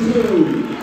two.